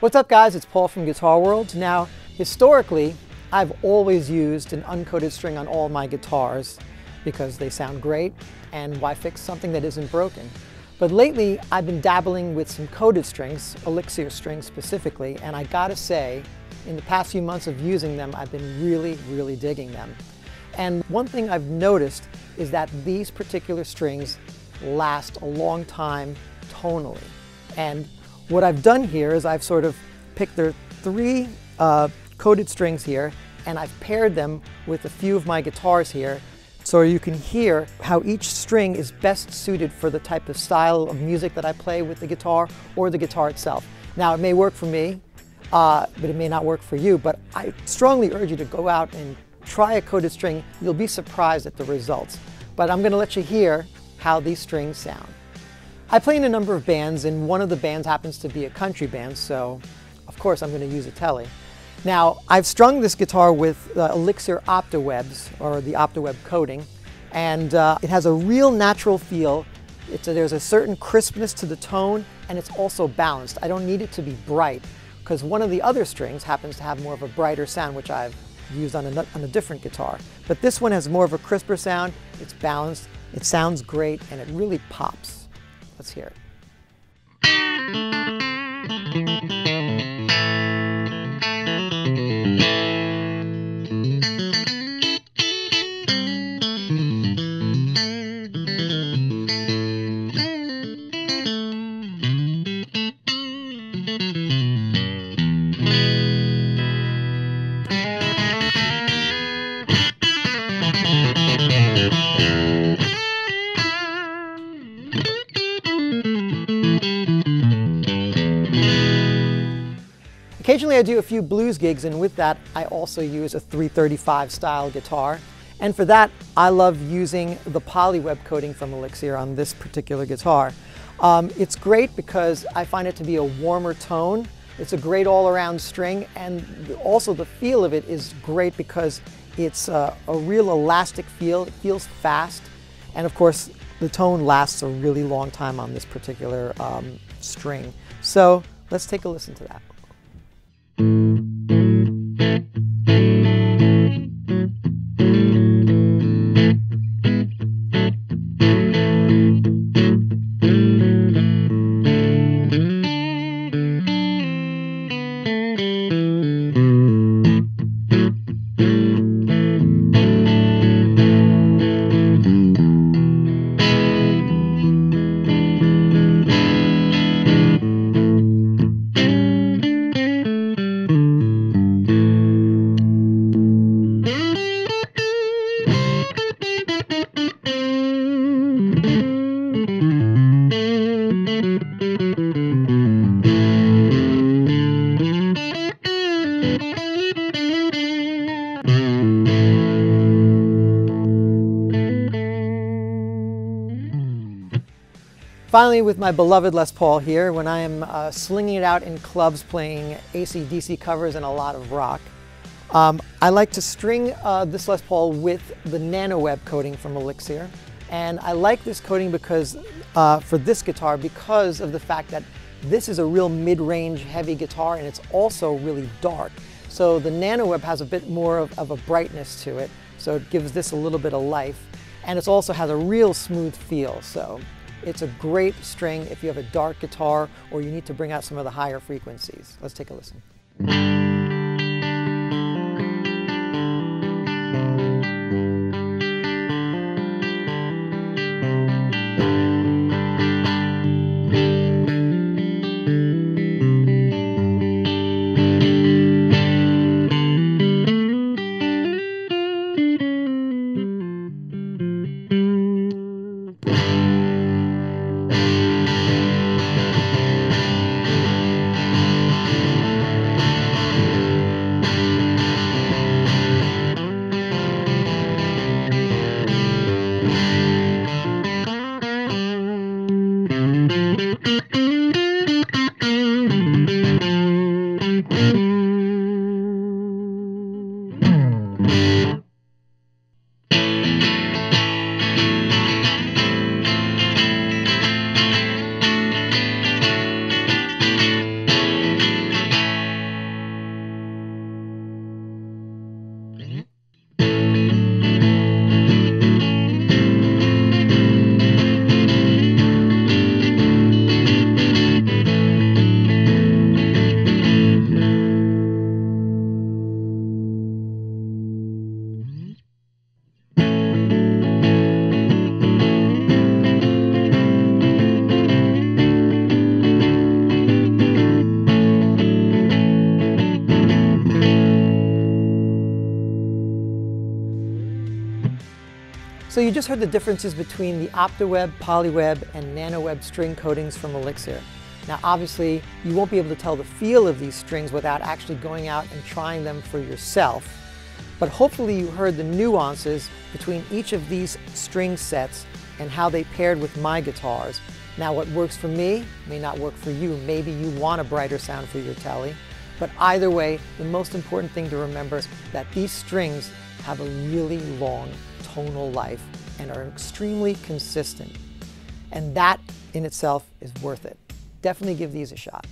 What's up guys, it's Paul from Guitar World. Now, historically, I've always used an uncoated string on all my guitars because they sound great and why fix something that isn't broken? But lately, I've been dabbling with some coated strings, Elixir strings specifically, and I gotta say, in the past few months of using them, I've been really, really digging them. And one thing I've noticed is that these particular strings last a long time tonally. And what I've done here is I've sort of picked their three uh, coated strings here and I've paired them with a few of my guitars here so you can hear how each string is best suited for the type of style of music that I play with the guitar or the guitar itself. Now it may work for me, uh, but it may not work for you, but I strongly urge you to go out and try a coated string. You'll be surprised at the results. But I'm gonna let you hear how these strings sound. I play in a number of bands, and one of the bands happens to be a country band, so of course I'm going to use a Tele. Now, I've strung this guitar with uh, Elixir OptiWebs, or the OptiWeb coating, and uh, it has a real natural feel. A, there's a certain crispness to the tone, and it's also balanced. I don't need it to be bright, because one of the other strings happens to have more of a brighter sound, which I've used on a, on a different guitar. But this one has more of a crisper sound, it's balanced, it sounds great, and it really pops. Let's hear it. Occasionally I do a few blues gigs and with that I also use a 335 style guitar. And for that I love using the polyweb coating from Elixir on this particular guitar. Um, it's great because I find it to be a warmer tone. It's a great all-around string and also the feel of it is great because it's a, a real elastic feel. It feels fast and of course the tone lasts a really long time on this particular um, string. So let's take a listen to that. Finally, with my beloved Les Paul here, when I am uh, slinging it out in clubs playing AC/DC covers and a lot of rock, um, I like to string uh, this Les Paul with the NanoWeb coating from Elixir. And I like this coating because, uh, for this guitar because of the fact that this is a real mid-range heavy guitar and it's also really dark. So the NanoWeb has a bit more of, of a brightness to it, so it gives this a little bit of life. And it also has a real smooth feel, so it's a great string if you have a dark guitar or you need to bring out some of the higher frequencies. Let's take a listen. So you just heard the differences between the OptiWeb, PolyWeb, and NanoWeb string coatings from Elixir. Now obviously you won't be able to tell the feel of these strings without actually going out and trying them for yourself. But hopefully you heard the nuances between each of these string sets and how they paired with my guitars. Now what works for me may not work for you. Maybe you want a brighter sound for your Tele. But either way, the most important thing to remember is that these strings have a really long tonal life and are extremely consistent. And that in itself is worth it. Definitely give these a shot.